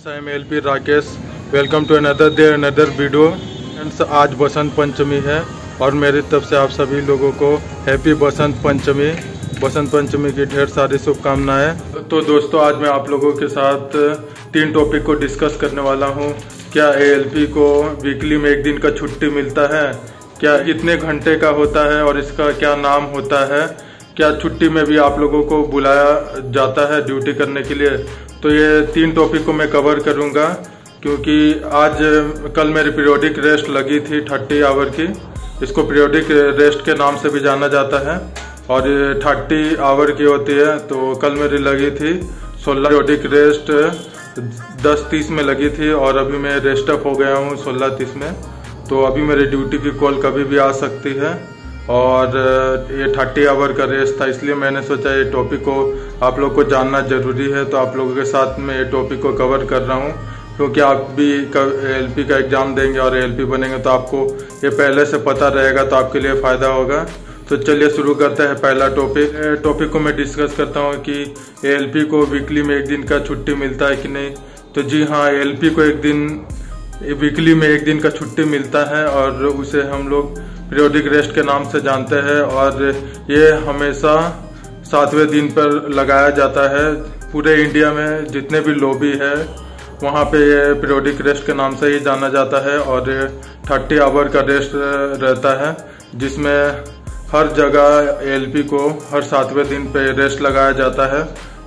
Friends I am L P Rakesh welcome to another day another video friends आज बसंत पंचमी है और मेरी तरफ़ से आप सभी लोगों को हैप्पी बसंत पंचमी। बसंत पंचमी की ढेर सारी शुभकामनाएँ। तो दोस्तों, आज मैं आप लोगों के साथ तीन टॉपिक को डिस्कस करने वाला हूँ। क्या ए को वीकली में एक दिन का छुट्टी मिलता है? क्या इतने घंटे का होता है और इसका क्या नाम होता है? क्या छुट्टी में भी आप लोगों को बुलाया जाता है ड्यूटी करने के लिए? तो ये तीन टॉपिक को मैं कवर करूँगा, क्योंकि आज, कल मेरी पीरियोडिक रेस्ट लगी थी थर्टी आवर की। इसको पीरियोडिक रेस्ट के नाम से भी जाना जाता है। और ये थर्टी आवर की होती है तो कल मेरी लगी थी। सोलह पीरियोडिक रेस्ट दस तीस में लगी थी, और अभी मैं रेस्ट अप हो गया हूँ सोलह तीस में। तो अभी मेरी ड्यूटी की कॉल कभी भी आ सकती है। और ये थर्टी आवर का रेस था, इसलिए मैंने सोचा ये टॉपिक को आप लोग को जानना ज़रूरी है तो आप लोगों के साथ में ये टॉपिक को कवर कर रहा हूँ। क्योंकि आप भी एल का एग्ज़ाम देंगे और एल बनेंगे तो आपको ये पहले से पता रहेगा तो आपके लिए फ़ायदा होगा। तो चलिए शुरू करते हैं पहला टॉपिक। टॉपिक को मैं डिस्कस करता हूँ कि एल को वीकली में एक दिन का छुट्टी मिलता है कि नहीं। तो जी हाँ एल को एक दिन वीकली में एक दिन का छुट्टी मिलता है और उसे हम लोग पीरियोडिक रेस्ट के नाम से जानते हैं और ये हमेशा सातवें दिन पर लगाया जाता है। पूरे इंडिया में जितने भी लॉबी है, वहाँ पे ये पीरियोडिक रेस्ट के नाम से ही जाना जाता है और थर्टी आवर का रेस्ट रहता है, जिसमें हर जगह एलपी को हर सातवें दिन पे रेस्ट लगाया जाता है।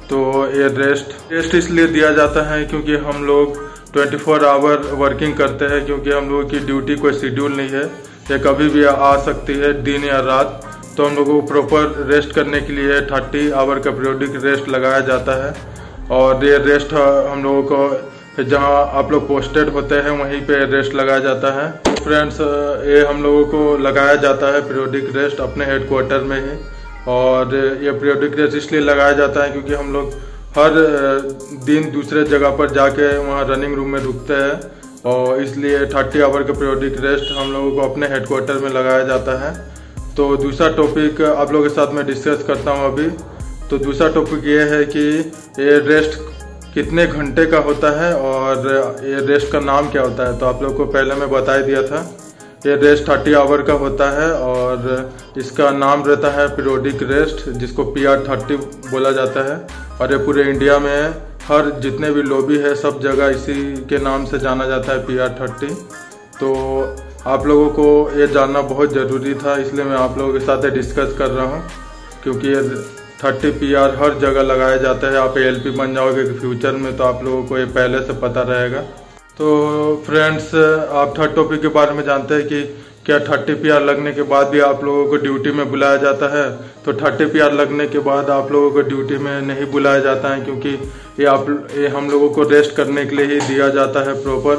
तो ये रेस्ट रेस्ट इसलिए दिया जाता है क्योंकि हम लोग 24 फोर आवर वर्किंग करते हैं क्योंकि हम लोगों की ड्यूटी कोई शेड्यूल नहीं है। ये कभी भी आ सकती है दिन या रात। तो हम लोगों को प्रॉपर रेस्ट करने के लिए थर्टी आवर का पीरियोडिक रेस्ट लगाया जाता है। और ये रेस्ट हम लोगों को जहाँ आप लोग पोस्टेड होते हैं, वहीं पे रेस्ट लगाया जाता है। फ्रेंड्स ये हम लोगों को लगाया जाता है पीरियोडिक रेस्ट अपने हेडक्वार्टर में ही। और ये पीरियोडिक रेस्ट इसलिए लगाया जाता है क्योंकि हम लोग हर दिन दूसरे जगह पर जाके वहाँ रनिंग रूम में रुकते हैं और इसलिए थर्टी आवर का पीरियोडिक रेस्ट हम लोगों को अपने हेडक्वार्टर में लगाया जाता है। तो दूसरा टॉपिक आप लोगों के साथ मैं डिस्कस करता हूँ अभी। तो दूसरा टॉपिक ये है कि ये रेस्ट कितने घंटे का होता है और ये रेस्ट का नाम क्या होता है? तो आप लोग को पहले मैं बता दिया था। ये रेस्ट थर्टी आवर का होता है और इसका नाम रहता है पीरियोडिक रेस्ट जिसको पी आर थर्टी बोला जाता है। और ये पूरे इंडिया में हर जितने भी लॉबी है, सब जगह इसी के नाम से जाना जाता है पी आर थर्टी तो आप लोगों को ये जानना बहुत ज़रूरी था, इसलिए मैं आप लोगों के साथ डिस्कस कर रहा हूँ। क्योंकि ये थर्टी पी आर हर जगह लगाया जाता है। आप एल पी बन जाओगे फ्यूचर में तो आप लोगों को ये पहले से पता रहेगा। तो फ्रेंड्स आप थर्ड टॉपिक के बारे में जानते हैं कि क्या थर्टी पी लगने के बाद भी आप लोगों को ड्यूटी में बुलाया जाता है? तो थर्टी पी लगने के बाद आप लोगों को ड्यूटी में नहीं बुलाया जाता है क्योंकि ये आप, ये हम लोगों को रेस्ट करने के लिए ही दिया जाता है प्रॉपर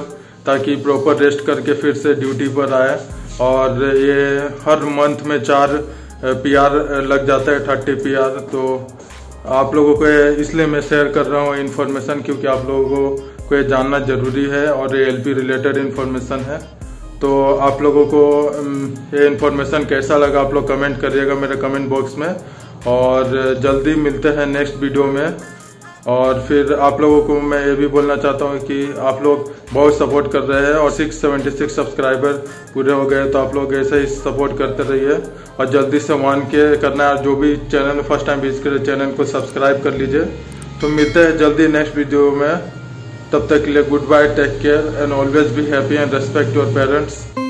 ताकि प्रॉपर रेस्ट करके फिर से ड्यूटी पर आए। और ये हर मंथ में चार पीआर लग जाता है थर्टी पी तो आप लोगों को इसलिए मैं शेयर कर रहा हूँ इन्फॉर्मेशन क्योंकि आप लोगों को ये जानना ज़रूरी है और ये एल रिलेटेड इन्फॉर्मेशन है। तो आप लोगों को ये इन्फॉर्मेशन कैसा लगा आप लोग कमेंट करिएगा मेरे कमेंट बॉक्स में। और जल्दी मिलते हैं नेक्स्ट वीडियो में। और फिर आप लोगों को मैं ये भी बोलना चाहता हूँ कि आप लोग बहुत सपोर्ट कर रहे हैं और 676 सब्सक्राइबर पूरे हो गए तो आप लोग ऐसे ही सपोर्ट करते रहिए। और जल्दी से मान के करना है, जो भी चैनल फ़र्स्ट टाइम विज़िट करे चैनल को सब्सक्राइब कर लीजिए। तो मिलते हैं जल्दी नेक्स्ट वीडियो में। तब तक के लिए good bye take care and always be happy and respect your parents